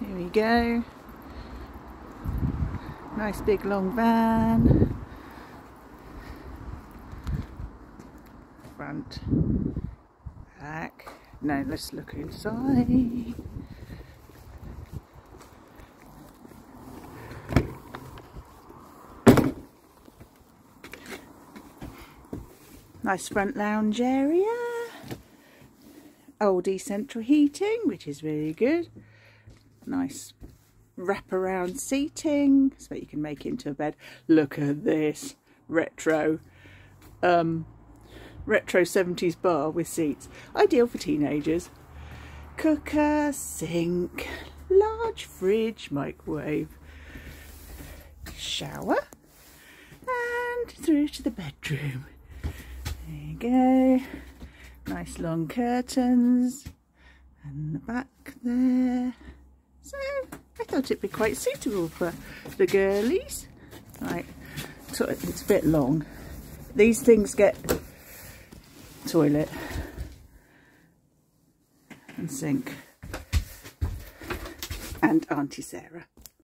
Here we go. Nice big long van. Front, back. Now let's look inside. Nice front lounge area. Alde central heating, which is really good. Nice wraparound seating, so that you can make it into a bed. Look at this retro, um, retro 70s bar with seats. Ideal for teenagers. Cooker, sink, large fridge, microwave, shower, and through to the bedroom. There you go. Nice long curtains and the back there. I thought it'd be quite suitable for the girlies. Right, so it's a bit long. These things get toilet and sink and Auntie Sarah.